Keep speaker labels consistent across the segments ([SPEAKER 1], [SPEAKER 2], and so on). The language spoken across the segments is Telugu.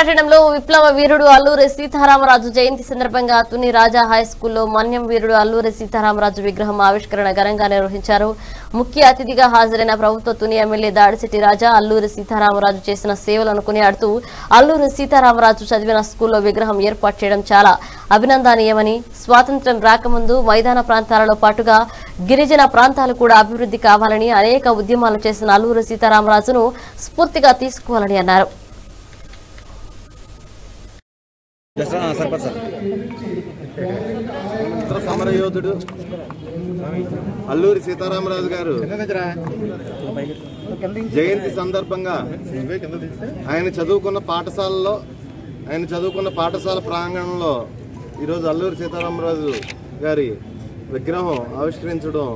[SPEAKER 1] పట్టణంలో విప్లవ వీరుడు అల్లూరి సీతారామరాజు జయంతి సందర్భంగా తుని రాజా హై స్కూల్లో మన్యం వీరుడు అల్లూరి సీతారామరాజు విగ్రహం ఆవిష్కరణ ఘనంగా నిర్వహించారు. ముఖ్య అతిథిగా హాజరైన ప్రభుత్వ తుని ఎమ్మెల్యే దాడిశెట్టి రాజా అల్లూరి సీతారామరాజు చేసిన సేవలను కొనియాడుతూ అల్లూరి సీతారామరాజు చదివిన స్కూల్లో విగ్రహం ఏర్పాటు చేయడం చాలా అభినందనీయమని స్వాతంత్ర్యం రాకముందు మైదాన ప్రాంతాలలో పాటుగా గిరిజన ప్రాంతాలు కూడా అభివృద్ధి కావాలని అనేక ఉద్యమాలు చేసిన అల్లూరి సీతారామరాజును స్ఫూర్తిగా తీసుకోవాలని అన్నారు.
[SPEAKER 2] దసరా సర్పంచ్ సార్
[SPEAKER 3] సమరయోధుడు అల్లూరి సీతారామరాజు గారు జయంతి సందర్భంగా ఆయన చదువుకున్న పాఠశాలలో ఆయన చదువుకున్న పాఠశాల ప్రాంగణంలో ఈరోజు అల్లూరి సీతారామరాజు గారి విగ్రహం ఆవిష్కరించడం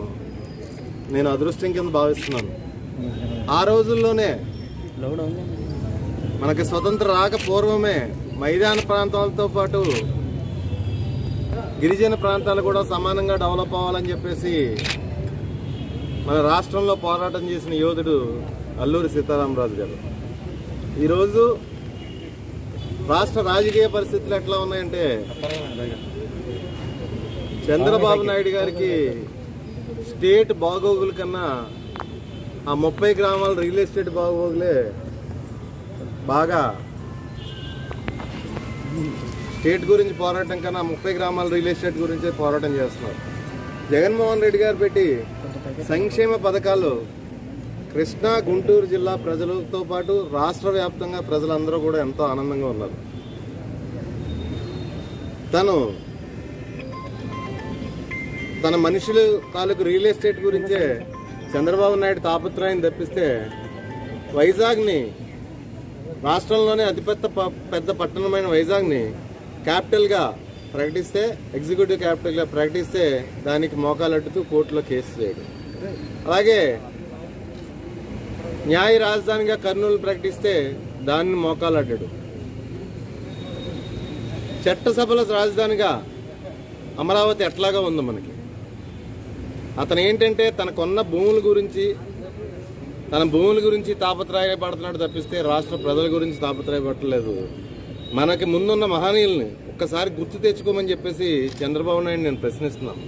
[SPEAKER 3] నేను అదృష్టం కింద భావిస్తున్నాను. ఆ రోజుల్లోనే మనకి స్వతంత్ర రాక పూర్వమే మైదాన ప్రాంతాలతో పాటు గిరిజన ప్రాంతాలు కూడా సమానంగా డెవలప్ అవ్వాలని చెప్పేసి మన రాష్ట్రంలో పోరాటం చేసిన యోధుడు అల్లూరి సీతారామరాజు గారు. ఈరోజు రాష్ట్ర రాజకీయ పరిస్థితులు ఎట్లా ఉన్నాయంటే చంద్రబాబు నాయుడు గారికి స్టేట్ బాగోగుల కన్నా ఆ ముప్పై గ్రామాల రియల్ ఎస్టేట్ బాగోగులే బాగా స్టేట్ గురించి పోరాటం కన్నా ముప్పై గ్రామాల రియల్ ఎస్టేట్ గురించే పోరాటం చేస్తున్నారు. జగన్మోహన్ రెడ్డి గారు పెట్టి సంక్షేమ పథకాలు కృష్ణా గుంటూరు జిల్లా ప్రజలతో పాటు రాష్ట్ర వ్యాప్తంగా ప్రజలందరూ కూడా ఎంతో ఆనందంగా ఉన్నారు. తను తన మనుషులు తాలూకు రియల్ ఎస్టేట్ గురించే చంద్రబాబు నాయుడు తాపత్రయం తప్పిస్తే వైజాగ్ని రాష్ట్రంలోనే అతిపెద్ద ప- పెద్ద పట్టణమైన వైజాగ్ని క్యాపిటల్గా ప్రకటిస్తే ఎగ్జిక్యూటివ్ క్యాపిటల్గా ప్రకటిస్తే దానికి మోకాలట్టుతూ కోర్టులో కేసు వేయడం. అలాగే న్యాయ రాజధానిగా కర్నూలు ప్రకటిస్తే దాన్ని మోకాలడ్డడు చట్టసభల రాజధానిగా అమరావతి ఎట్లాగా ఉంది మనకి. అతను ఏంటంటే తనకున్న భూముల గురించి తన భూముల గురించి తాపత్రయపడుతున్నాడు తప్పిస్తే రాష్ట్ర ప్రజల గురించి తాపత్రయపడలేదు మనకి ముందున్న మహనీయుల్ని ఒక్కసారి గుర్తు తెచ్చుకోమని చెప్పేసి చంద్రబాబు నాయుడు నేను ప్రశ్నిస్తున్నాను.